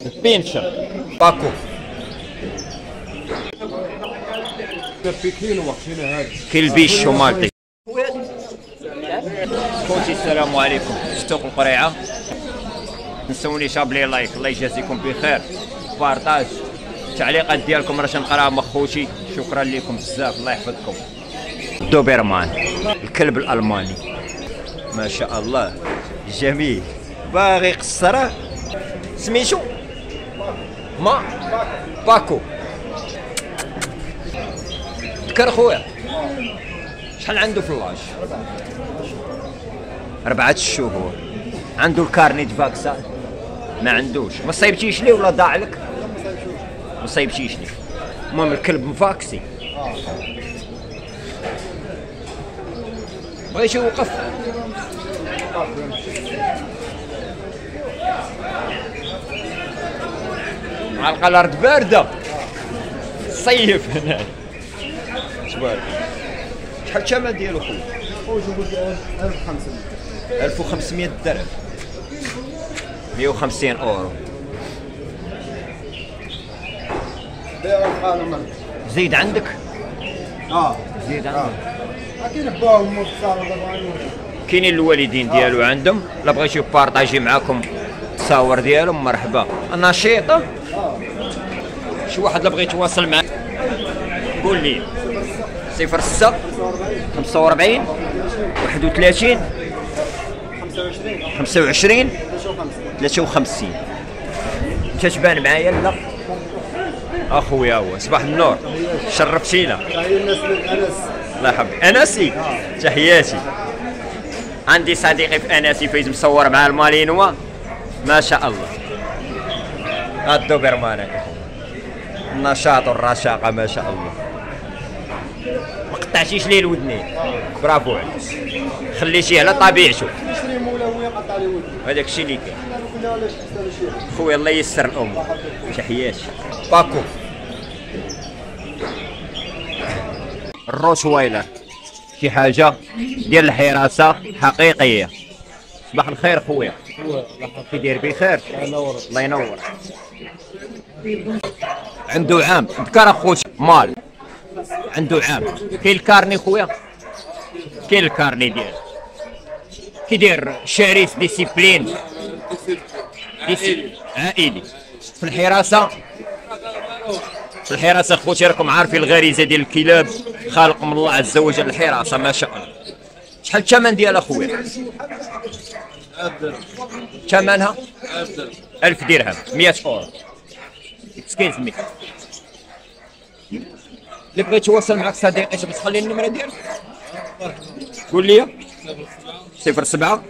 بينشن باكو كيل بيشو مالتي خوتي السلام عليكم. سوق القريعه نسوني شابلي لايك الله يجازيكم بخير. بارطاج. التعليقات ديالكم راش نقراها مع خوتي. شكرا لكم بزاف الله يحفظكم. دوبرمان الكلب الألماني. ما شاء الله. جميل. باغي يقصره سميتو؟ ما؟ باكو. ذكر خويا. شحال عنده في l'âge أربعة شهور. عنده ال carnet vaccin ما عندوش. ما صيبتيش ليه ولا ضاع لك؟ ما صيبتيش ليه. المهم الكلب مفاكسي. بغيتي يوقف على الأرض باردة. صيف. هنا تبارك. شحال الثمن ديالو خويا؟ خويا قلت 1500 1500 درهم. 150 أورو. زيد عندك؟ آه. زيد عندك. باهم متصاروا دابا كاينين الوالدين ديالو عندهم. لا بغيتو يبارطاجي معاكم التصاور ديالهم. مرحبا. نشيطه شي واحد لا بغى يتواصل معاك. قول لي. صفر ستة خمسة وأربعين واحد وثلاثين 25 خمسة وعشرين 53 ثلاثة وخمسين. انت تبان معايا لا؟ أخويا هو صباح النور. شرفتينا. الله يحفظك. انسي تحياتي. عندي صديقي في انسي فايز مصور مع المالينوا. ما شاء الله. الدوبرمان. النشاط والرشاقه ما شاء الله. ما قطعتيش ليه الودنين برافو عليك. خليتيه على طبيعته هذاك الشيء اللي كاين. خويا الله يسر الام تحياتي. باكو. الروتويلر شي حاجة؟ ديال الحراسة حقيقية. صباح الخير خويا. كي داير بخير الله ينور. عنده عام. ذكر اخوتي مال. عنده عام. كاين ال carnet خويا. كاين ال carnet ديالو كي داير شريف discipline. ديسي- عائلي. في الحراسة. في الحراسة خوتي راكم عارفين الغريزة ديال الكلاب. خالق من الله عز وجل الحراسة ما شاء الله. شحال الثمن ديالها أخويا؟ ثمنها؟ 1000 درهم. 100 أورو. excuse me اللي بغيت يتواصل معك صديقي تبغي تخلي النمره ديالك قول لي 07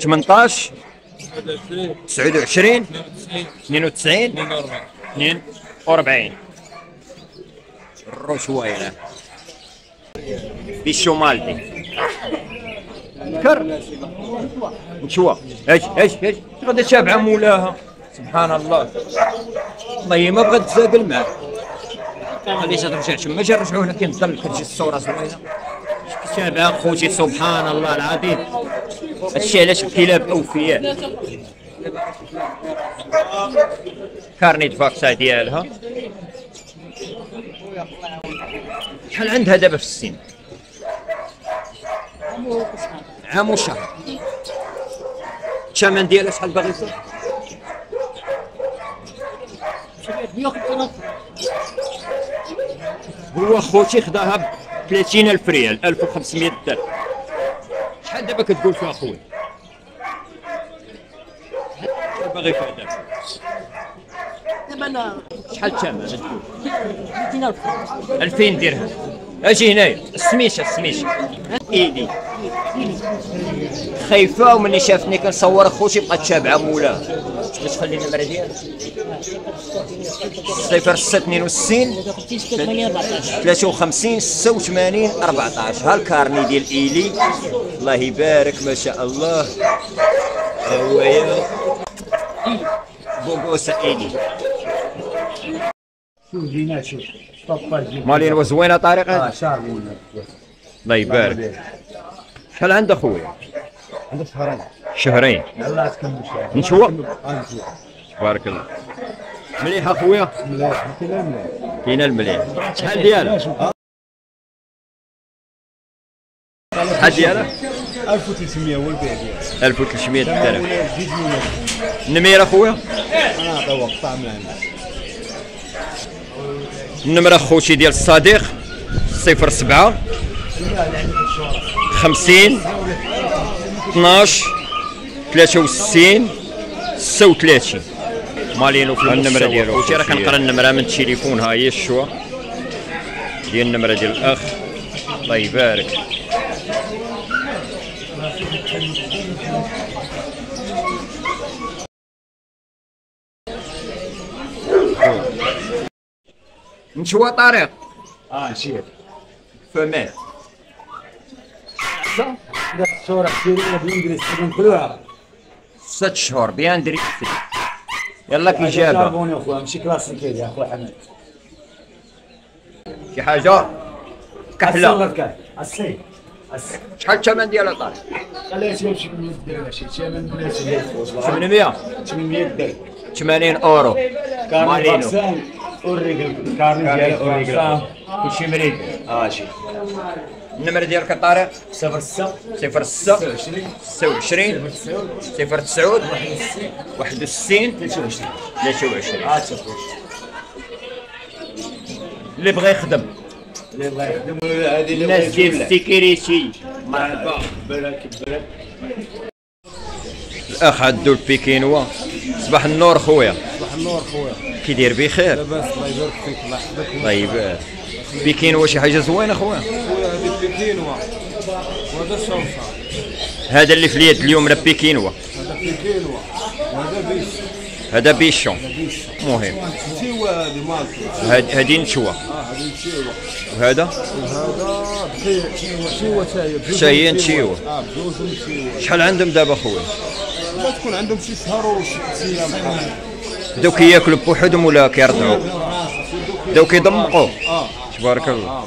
18 29 92 42 الروشويلة بيشو مالدي كر نشوى إيش إيش إيش غادي تابعه مولاها سبحان الله. والله ما بغات تزاقل معاه خليتها ترجع نرجعوا هنا كاين الظل كتجي الصورة زوينه تابعه خوتي سبحان الله العظيم. هادشي علاش الكلاب اوفياء كارنيت فاكسا ديالها. شحال عندها دابا في السن؟ عام وشهر الثمن ديالها شحال باغي هو خوتي خداها ب 30000 ريال 1500 درهم. شحال دابا كتقول فيها شحال باغي فيها دابا دابا أنا شحال الثمن تقول 300000 2000 درهم. أجي هنايا السميشة السميشة. إيدي. خايفة ومني شافني كنصور خوتي بقات تابعة مولاها. باش تخلي النمره ديالها صفر 6 62 53 86 14 ها الكارني ديال إيلي؟ الله يبارك ما شاء الله. ها هو يا بوغوسا إيلي. شوف جينا شوف مالين وزوينه طريقه آه الله يبارك. شحال عندك خويا عندك شهرين. شهرين. الله تكمل شهر نشوى آه نشوى بارك الله. مليح أخويا؟ ملاح كلام ملاح كاين المليح. شحال ديالها شحال ديالها 1300 هو البيع ديالها 1300 درهم. ولا جيت من النمير أخويا؟ أنا عطاو قطع من عندي. النمرة خوتي ديال الصديق. صفر سبعة. خمسين. 12 63 36 مالينو في النمرة ديالو خوتي راه كنقرا النمرة من التليفون ها هي الشوا ديال النمرة ديال الأخ الله يبارك نشوى طارق آه نشير فمات ذاك الصورة كثيرين بالانجليزي نقولوها ست شهور بيان دريت يلا كي جابها كاربوني اخويا ماشي كلاسيكي يا اخويا حماد شي كحلة. السي السي شحال الثمن ديالها طارق؟ خليها شي 800 درهم شي 800 800 800 درهم. 80 أورو. malinois. en règle carnet ديال en règle كلشي مريض. آه شي. النمرة ديالك طارق. 06 صفر ستة 26 26 09 صفر تسعود. 61 23 23 آه تشوفوا اللي بغى يخدم. اللي بغا يخدم. هذه الناس ديال ال sécurité مرحبا. برك برك. الاخ عدو البيكينوا صباح النور خويا. صباح النور خويا. كي داير بخير. لاباس الله يبارك فيك الله يحفظك. الله يبارك بيكينوا شي حاجة زوينة خويا؟ خويا هذه بيكينوا وهذا هذا اللي في اليد اليوم راه بيكينوا هذا بيكينوا وهذا بيش. هذا بيشون مهم. هذه هذه تيوا وهذا. آه بجوج تيوا شحال عندهم دابا خويا؟ تكون عندهم شي شهر وست أيام. بداو كياكلوا بوحدهم ولا كيرضعوا؟ بداو كيضمقوا آه. تبارك الله.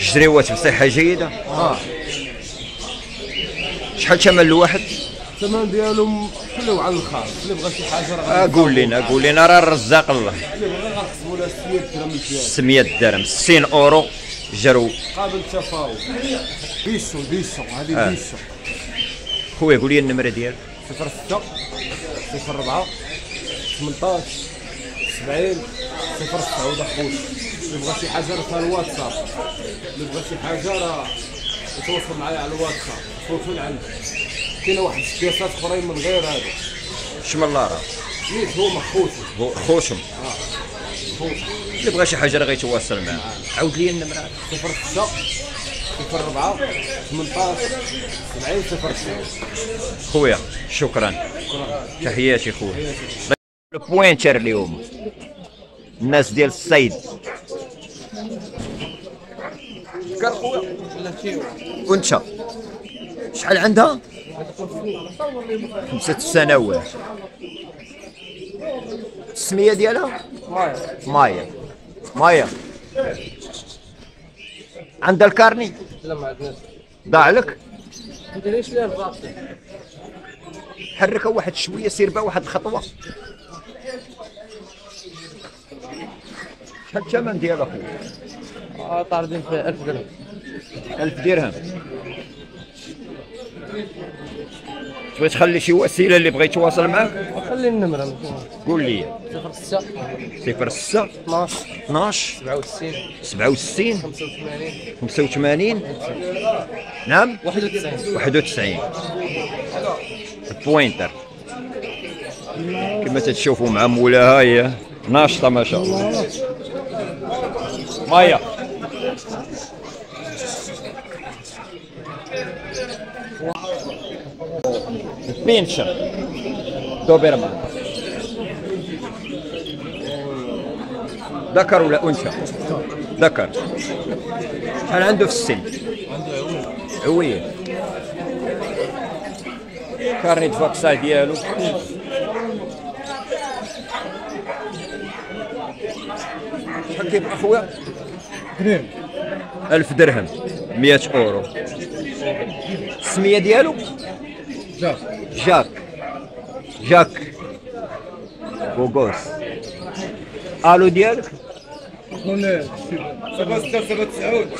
جريوات بصحه جيدة. آه شحال ثمن الواحد؟ الثمن ديالهم كله على الخاص اللي بغى شي حاجة راه آه، قول لنا قول لنا راه الرزاق الله. اللي بغى غنقسموا له 6 درهم الجاي 600 درهم 60 أورو جرو. قابل تفاوض. بيسو بيسو هذه آه. بيسو. خويا قول لي النمرة ديالك. 06 04 18 70 09 اخويا اللي بغى شي حاجة راه الواتساب. اللي بغى شي حاجة راه يتواصل معايا على الواتساب. تواصل عندي. كاينة واحد السياسات أخرين من غير هذا بسم الله راه نيت هما خوتي هو- خوتهم خوتي اللي بغى شي حاجة راه غيتواصل معاه. عاود لي النمره 06 04 18 70 09 خويا شكرا. تحياتي خويا. البوينتر اليوم الناس ديال الصيد شكر خويا. وانت؟ شحال عندها؟ خمسة سنوات. السمية ديالها؟ مايا. مايا. عندها الكارني؟ لا ما عندناش ضاع لك. لا الباطل حركها واحد شوية سير بها واحد الخطوة. شحال الثمن ديال اخويا آه طاردين في 1000 درهم. 1000 درهم. تبغي تخلي شي وسيلة اللي بغى يتواصل معك خلي النمرة قول لي. 06 صفر 6 12 12 67 67 85 85 نعم. 91 91 البوينتر كما تتشوفوا مع مولاها هي ناشطه ما شاء الله مايا. pinscher doberman ذكر ولا انثى؟ ذكر شحال عنده في السن؟ عويه carnet vaccin ديالو شحال كيبقى خويا؟ درهم ألف درهم مئة أورو السمية ديالو جاك جاك جاك بوغوس ألو ديالك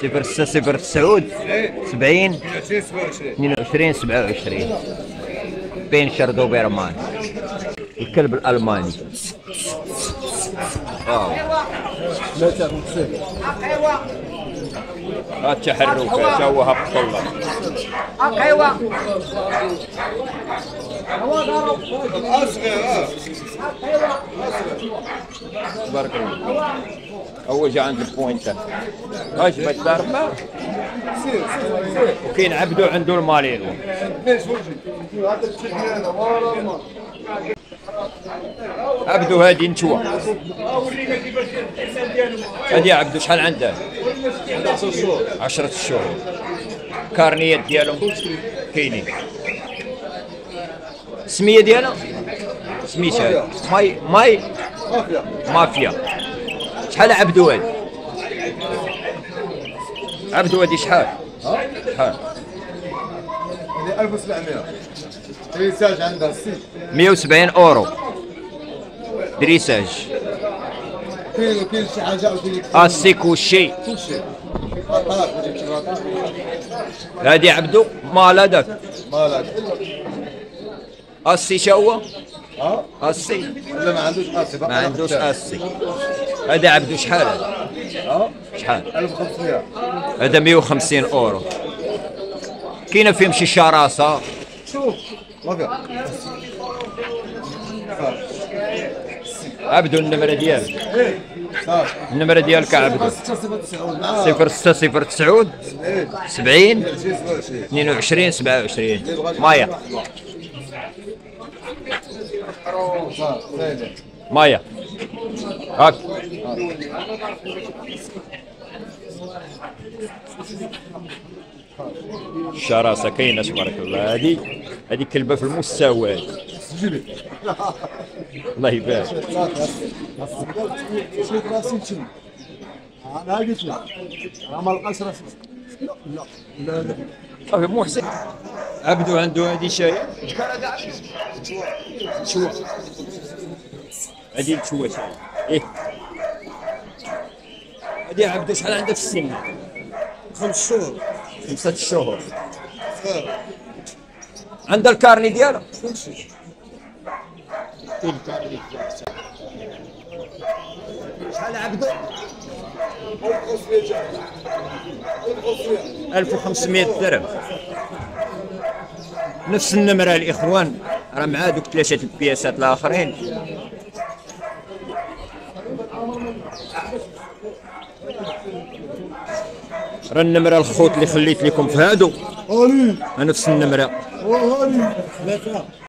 صفر ستة صفر تسعود سبعين اثنين وعشرين سبعة وعشرين pinscher doberman الكلب الألماني wow التحرك تو هبط الله أصغر آه بارك الله هو جا عند عجبك ضربة سير سير. وكاين عبدو عنده الماليرو عبدو هادي نتوى هادي عبدو شحال عنده؟ عشر شهور عشرة شهور. كارنيات ديالهم كاينين. السمية ديالها سميتها. ماي ماي مافيا. شحال عبدو هادي؟ عبدو هادي شحال؟ شحال؟ هذه 1700 dressage عندها سي 170 أورو. دريساج. كاين كاين شي حاجة غطاء وجبت غطاء هادي عبدو مال هذاك مالك السي شا هو؟ ها؟ السي لا ما عندوش اسي ما عندوش السي هذا عبدو شحال هذا؟ شحال؟ 1500 هذا 150 أورو. كاينة فيهم شي شراسة؟ شوف مافيا عبدو النمرة ديالك النمرة ديالك عبدو 6 7 9 معاه 0 6 0 9 إيه 70 20 22 27 27 مايا. مايا. هاك. الشراسه كاينة تبارك الله. هذه هذه كلبه في المستوى. جيبي الله يبارك شوف راسي تشم أنا قلت لك أنا ما لقاش راسي لا لا لا لا صافي محسن عبدو عنده هذه شاي شوا هذه الشوا شاي إيه هذه عبدو شحال عنده في السن خمس شهور خمسة شهور صغير عنده الكارني ديالو كل شيء شحال عبدو 1500 1500 درهم. نفس النمرة الإخوان. راه مع دوك ثلاثة البياسات الآخرين. راه النمرة الخوت اللي خليت لكم في هادو. نفس النمرة.